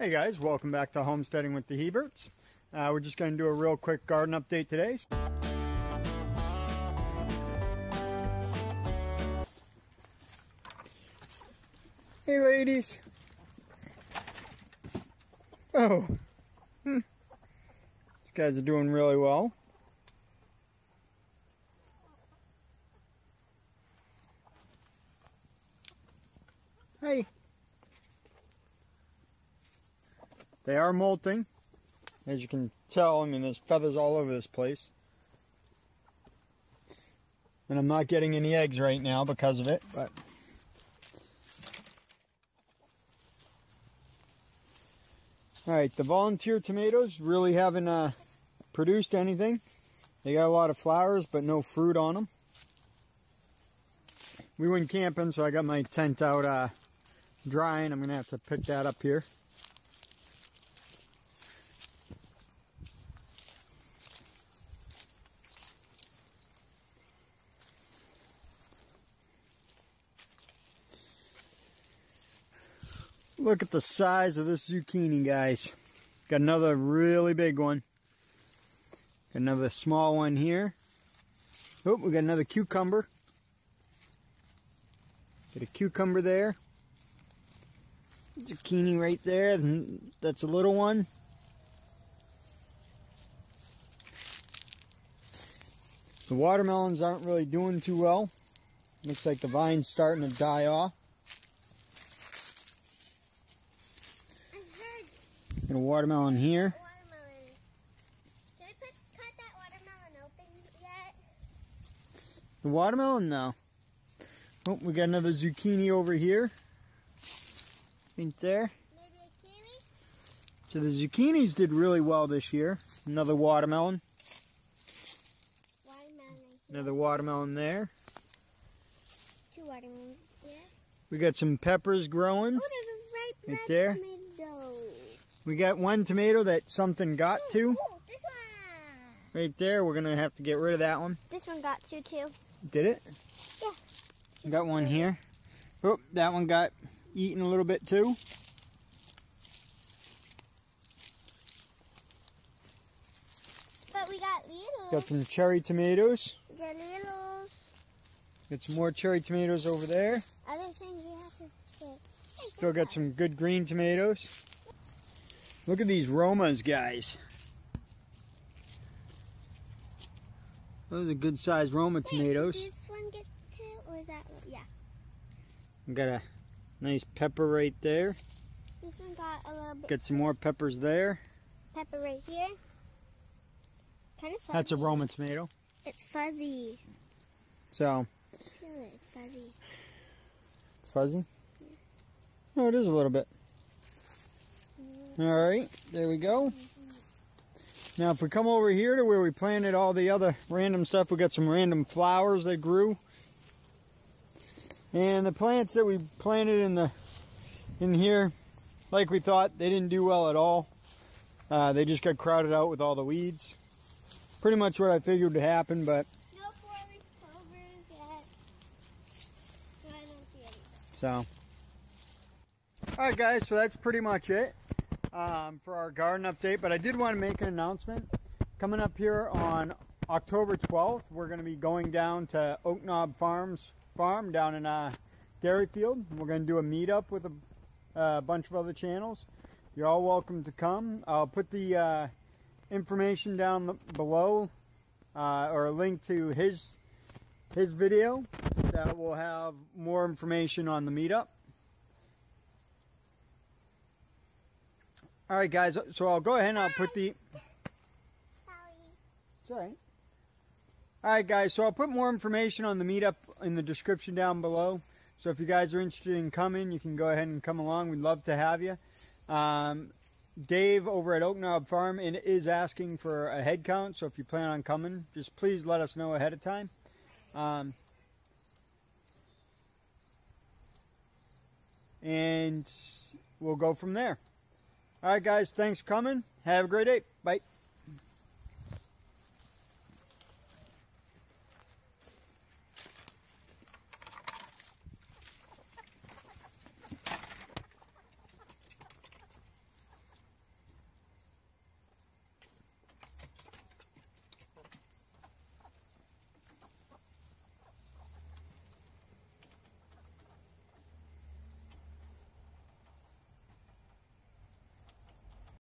Hey guys, welcome back to Homesteading with the Heberts. Uh, we're just going to do a real quick garden update today. Hey ladies. Oh. Hmm. These guys are doing really well. Hey. They are molting. As you can tell, I mean, there's feathers all over this place. And I'm not getting any eggs right now because of it, but... Alright, the volunteer tomatoes really haven't uh, produced anything. They got a lot of flowers, but no fruit on them. We went camping, so I got my tent out uh, drying. I'm going to have to pick that up here. Look at the size of this zucchini, guys. Got another really big one. Got another small one here. Oh, we got another cucumber. Got a cucumber there. Zucchini right there. That's a little one. The watermelons aren't really doing too well. Looks like the vine's starting to die off. Got a watermelon here. Watermelon. Did I put, cut that watermelon open yet? The watermelon? No. Oh, we got another zucchini over here. Right there. Maybe a kiwi? So the zucchinis did really well this year. Another watermelon. Watermelon. Another watermelon there. Two watermelons. Yeah. We got some peppers growing. Oh, there's a ripe Right there. tomato. We got one tomato that something got to. Oh, this one. Right there. We're going to have to get rid of that one. This one got two too. Did it? Yeah. Got one here. Oh, that one got eaten a little bit too. But we got little. Got some cherry tomatoes. We got littles. Got some more cherry tomatoes over there. Other things we have to get. Still got some good green tomatoes. Look at these Romas, guys. Those are good sized Roma tomatoes. Did this one get two, or is that one? Yeah. We got a nice pepper right there. This one got a little bit. Got some more peppers there. Pepper right here. Kind of fuzzy. That's a Roma tomato. It's fuzzy. So, Feel it, it's fuzzy. it's fuzzy. Oh, it is a little bit. Alright, there we go. Now, if we come over here to where we planted all the other random stuff, we got some random flowers that grew. And the plants that we planted in the in here, like we thought, they didn't do well at all. Uh, they just got crowded out with all the weeds. Pretty much what I figured would happen, but No forest clovers yet. No, I don't see any. So, all right, guys. So that's pretty much it um, for our garden update. But I did want to make an announcement. Coming up here on October 12th, we're going to be going down to Oak Knob Farms farm down in uh, Deerfield. We're going to do a meetup with a uh, bunch of other channels. You're all welcome to come. I'll put the uh, information down below, uh, or a link to his his video that will have more information on the meetup. All right, guys. So I'll go ahead and I'll put the. Sorry. All right. All right, guys. So I'll put more information on the meetup in the description down below. So if you guys are interested in coming, you can go ahead and come along. We'd love to have you. Um, Dave over at Oak Knob Farm is asking for a head count. So if you plan on coming, just please let us know ahead of time. Um, and we'll go from there. All right, guys. Thanks for coming. Have a great day. Bye.